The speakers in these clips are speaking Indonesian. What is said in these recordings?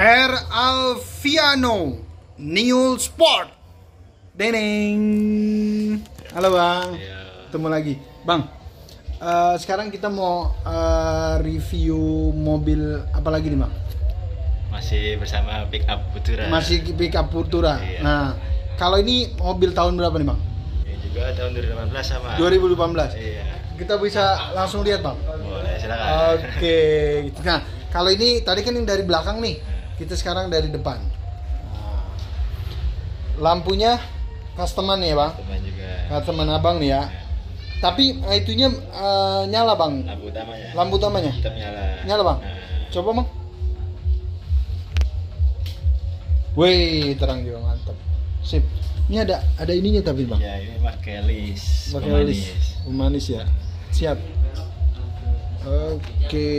R Alfiano New Sport. Deneng. Halo bang. Iya. Ketemu lagi, bang. eh, sekarang kita mau eh, review mobil apa lagi nih bang? Masih bersama Pick Up Putura. Masih pick up Putura. Iya. Nah, kalau ini mobil tahun berapa nih bang? Ini juga tahun 2018 sama. 2018. Iya. Kita bisa langsung lihat bang. Boleh silakan. Oke. Nah, kalau ini tadi kan yang dari belakang nih. Kita sekarang dari depan. Lampunya customan ya bang. Teman juga. Customan abang nih ya. Tapi eh, itunya eh, nyala bang. Lampu utamanya. Lampu utamanya. Tetap nyala. Nyala bang. Nah, Coba bang. Wih, terang juga mantap. Sip. Ini ada ada ininya tapi bang. Ya ini pakai list. Pakai list. Pemanis ya. Siap. Oke.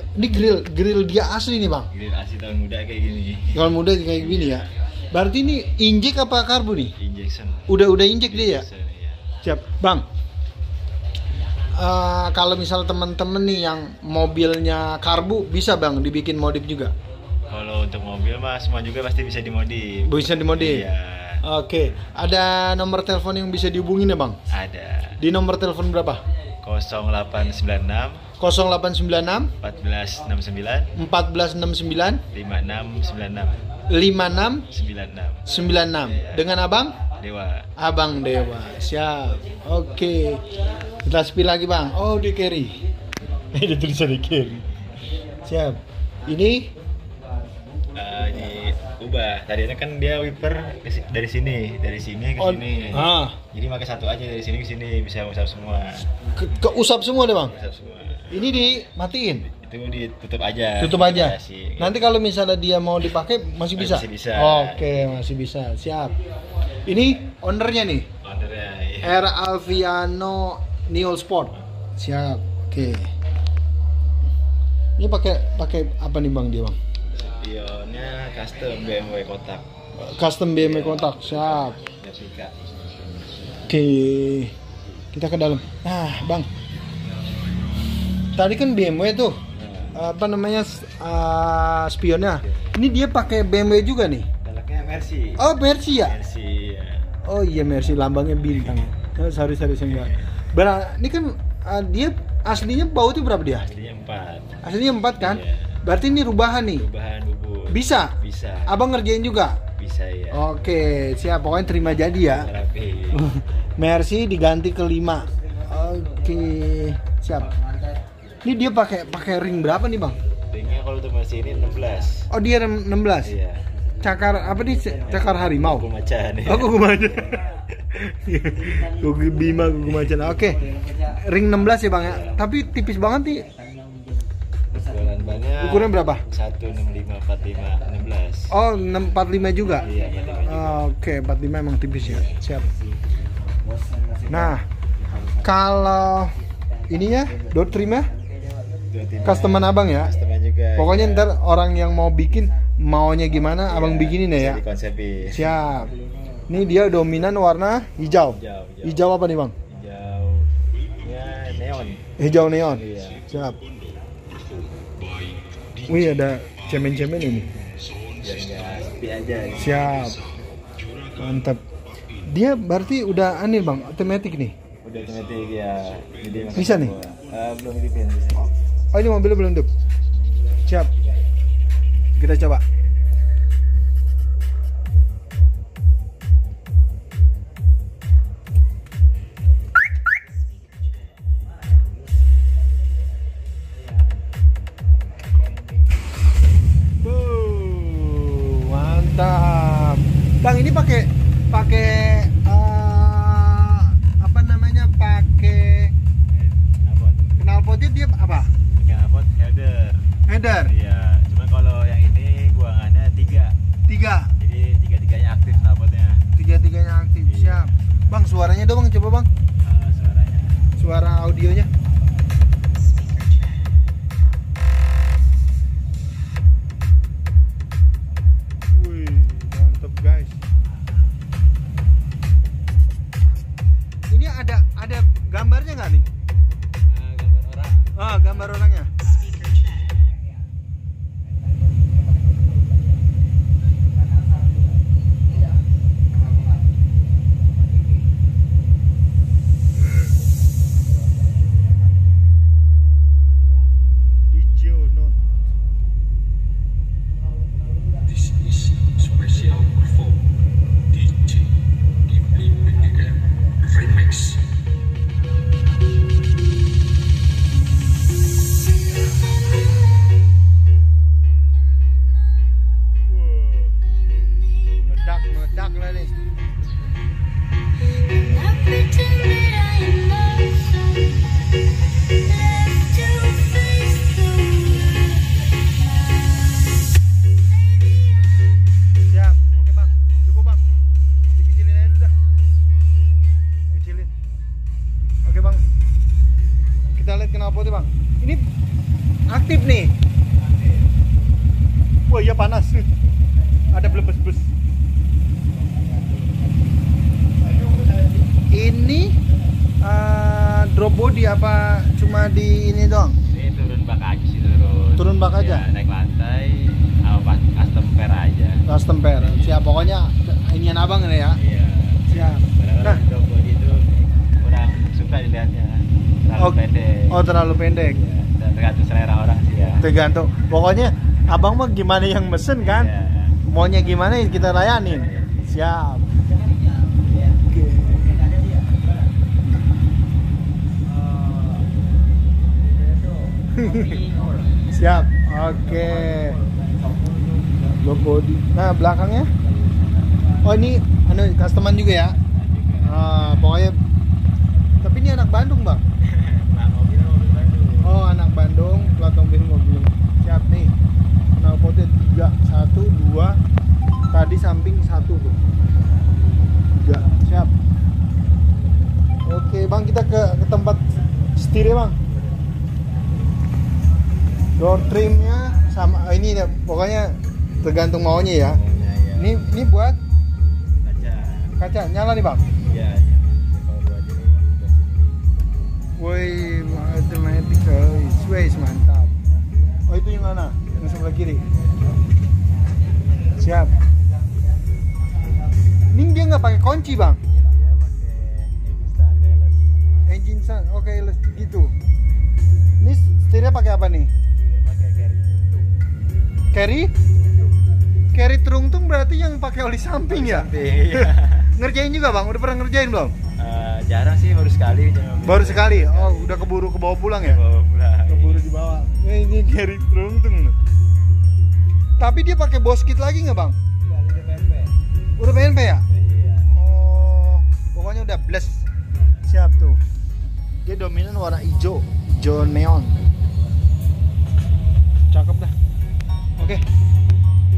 Ini grill grill dia asli nih bang. Grill asli tahun muda kayak gini. Kalau muda kayak gini ya. Berarti ini injek apa karbu nih? Injection. Udah udah injek dia ya. Iya. Siap, bang. Eh, kalau misal temen-temen nih yang mobilnya karbu bisa bang dibikin modif juga. Kalau untuk mobil mah semua juga pasti bisa dimodif. Bisa dimodif. Iya. Oke, ada nomor telepon yang bisa dihubungin ya bang? Ada. Di nomor telepon berapa? 0896 0896 1469 1469 5696 56 96 96 dengan abang? Dewa. abang dewa. Siap. Oke. Kita spill lagi bang. Oh di carry. Ini tulisan di carry. Siap. Ini? Eh, ini ubah. Tadinya kan dia wiper ke dari sini, dari sini ke Oh, sini. ah. Jadi pakai satu aja dari sini ke sini bisa usap semua. ke, keusap semua deh bang? Usap semua. Ini dimatiin? Itu ditutup aja. tutup aja? Dikasih. nanti kalau misalnya dia mau dipakai masih bisa? Masih bisa. oke masih bisa. Siap. Ini ownernya nih? Ownernya, iya. R. Alviano Neo Sport. Siap oke. Ini pakai pakai apa nih bang dia bang? Spionnya custom BMW kotak. custom BMW kontak siap. Replika. oke kita ke dalam. Nah bang tadi kan BMW tuh Nah, apa namanya uh, spionnya ini dia pakai BMW juga nih velgnya Mercy. oh Mercy ya Mercy. ya. oh iya Mercy lambangnya bintang oh, sorry sorry saya enggak Ber- ini kan uh, dia aslinya bautnya berapa dia Aslinya empat. aslinya empat kan Iya. berarti ini rubahan nih Perubahan bubur. bisa Bisa. abang ngerjain juga Bisa ya. oke siap pokoknya terima jadi ya. Mercy diganti ke 5 Oke, siap. Ini dia pakai pakai ring berapa nih, Bang? Ringnya kalau untuk Mercy ini 16. Oh, dia 16. Iya. Cakar apa nih? Cakar harimau. Aku macan ya. Oh, kuku macan. kuku bima, kuku macan. Oke. Ring 16 ya, Bang ya. Tapi tipis banget nih. Ukuran bannya Ukuran berapa? 165 45 16. Oh, 645 juga. Iya, 45 juga. Oke, 45 emang tipis ya. Siap. Nah, kalau ininya door trimnya. Customer abang ya. Customer juga. Pokoknya ya. ntar orang yang mau bikin maunya gimana, abang Iya, bikinin ya. dikonsepin. Siap. Ini dia dominan warna hijau. Hijau, hijau. Hijau apa nih bang? Hijau. Ya, neon. Hijau neon. Iya. Siap. Wih ada cemen-cemen ini. Aja. gitu. Siap. Mantap. Dia berarti udah aneh bang, otomatis nih. Udah otomatis ya. Jadi Bisa nih? Eh, belum dipin bisa. Oh ini mobilnya belum hidup. Siap. Kita coba. Wuh, mantap. Bang ini pakai pakai eh, apa namanya? Pakai Knalpot. knalpotnya dia apa? Knalpot header. Header. Iya. Cuma kalau yang ini buangannya tiga. Tiga. Jadi tiga-tiganya aktif knalpotnya. Tiga-tiganya aktif. Iya. Siap. Bang suaranya dong bang, coba bang. Eh, suaranya. Suara audionya. Dacă body apa cuma di ini doang? Ini turun bak aja sih turun. Turun bak aja? Ya, naik lantai, apa custom pair aja. Custom pair. Siap pokoknya inian abang ini ya. Iya. Siap. Nah. body itu kurang suka dilihatnya. Terlalu Oh, pendek. oh terlalu pendek. Dan tergantung selera orang sih ya. Tergantung. Pokoknya abang mah gimana yang mesen kan? Iya. Maunya gimana kita layanin. Siap. Siap. Oke. Body. Nah, belakangnya? Oh, ini anu customer juga ya? Ah, pokoknya tapi ini anak Bandung, Bang. Oh anak Bandung, plat mobil mobil. Siap nih. Knalpotnya tiga, satu, dua. Tadi samping satu tuh. Tiga, siap. Oke bang, kita ke, ke tempat setirnya bang. Door trimnya sama ah, ini ya, pokoknya tergantung maunya ya. Maunya, ya. Ini ini buat kaca. kaca nyala nih bang. Iya. Sini. Woi, automatic wes mantap. Oh itu yang mana? Yang sebelah kiri. Siap. Ini dia nggak pakai kunci bang. Engine sun, oke les gitu. Ini setirnya pakai apa nih? Carry Carry? Teruntung berarti yang pakai oli samping ya? Iya. Ngerjain juga bang? Udah pernah ngerjain belum? Eh, jarang sih baru sekali. Baru sekali. Oh udah keburu ke bawah pulang ya? Pulang. keburu dibawa. Nah, ini carry teruntung. Tapi dia pakai boskit lagi nggak bang? Iya, udah PNP. Udah PNP ya? Iya. Oh, pokoknya udah bless. Siap tuh. Dia dominan warna hijau, hijau neon. Cakep dah. Oke.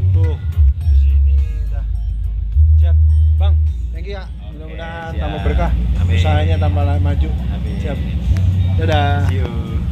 Tuh, di sini dah. Siap, Bang. Thank you ya. Mudah-mudahan tambah berkah. Amin. Usahanya tambah maju. Amin. Siap. Dadah. See you.